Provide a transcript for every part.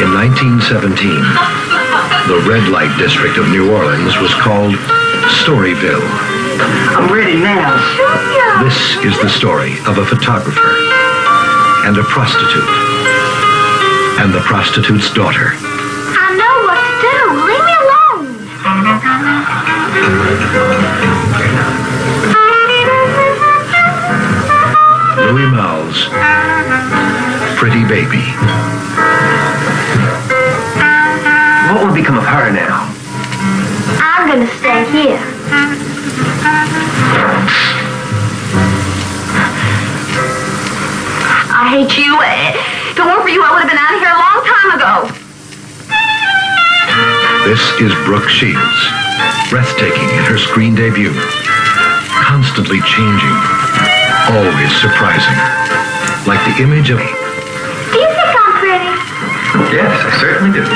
In 1917, the red light district of New Orleans was called Storyville. I'm ready now. This is the story of a photographer and a prostitute and the prostitute's daughter. I know what to do. Leave me alone. Louis Malle's Pretty Baby. I'm gonna stay here. I hate you. If it weren't for you, I would have been out of here a long time ago. This is Brooke Shields, breathtaking in her screen debut, constantly changing, always surprising, like the image of Do you think I'm pretty? Yes, I certainly do.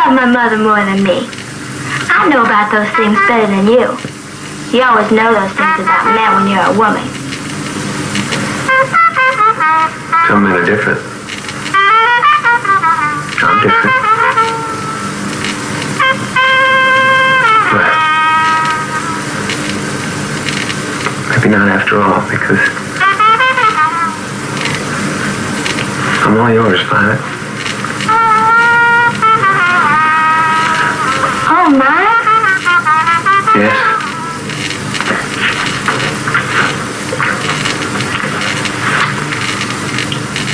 Love my mother more than me. I know about those things better than you. You always know those things about men when you're a woman. Some men are different. I'm different. Maybe not after all, because I'm all yours, Violet.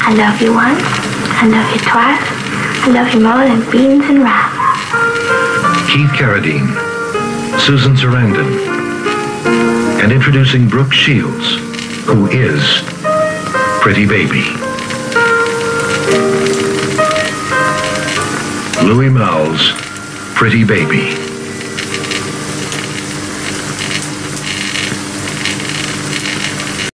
I love you once. I love you twice. I love you more than beans and rice. Keith Carradine, Susan Sarandon, and introducing Brooke Shields, who is Pretty Baby. Louis Malle's Pretty Baby.